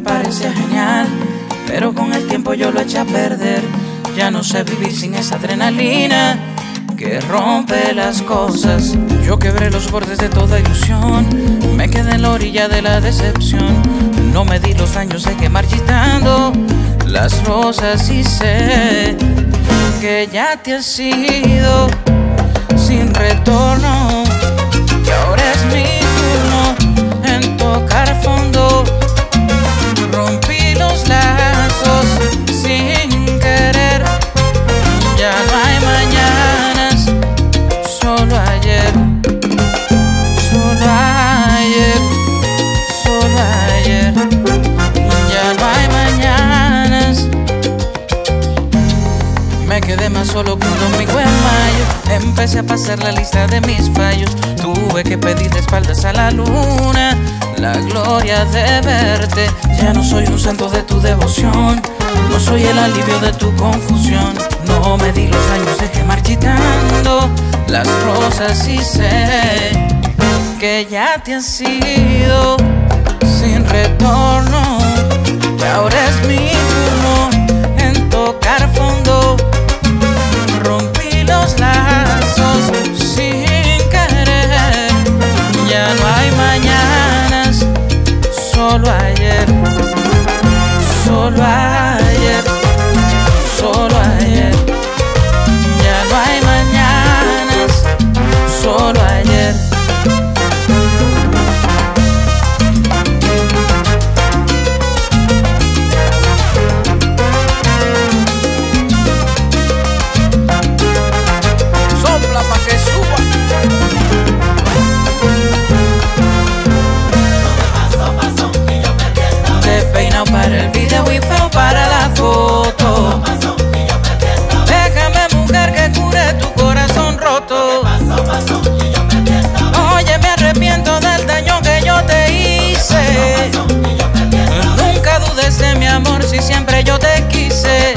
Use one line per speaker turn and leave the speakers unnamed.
parecía genial, pero con el tiempo yo lo eché a perder. Ya no sé vivir sin esa adrenalina que rompe las cosas. Yo quebré los bordes de toda ilusión, me quedé en la orilla de la decepción. No me di los años, sé que marchitando las rosas y sé que ya te has ido sin retorno. Solo cuando mi en mayo. Empecé a pasar la lista de mis fallos. Tuve que pedir de espaldas a la luna La gloria de verte. Ya no soy un santo de tu devoción No soy el alivio de tu confusión. No me di los años, dejé marchitando Las rosas y sé Que ya te has ido Sin retorno. Y ahora es mi turno En tocar dice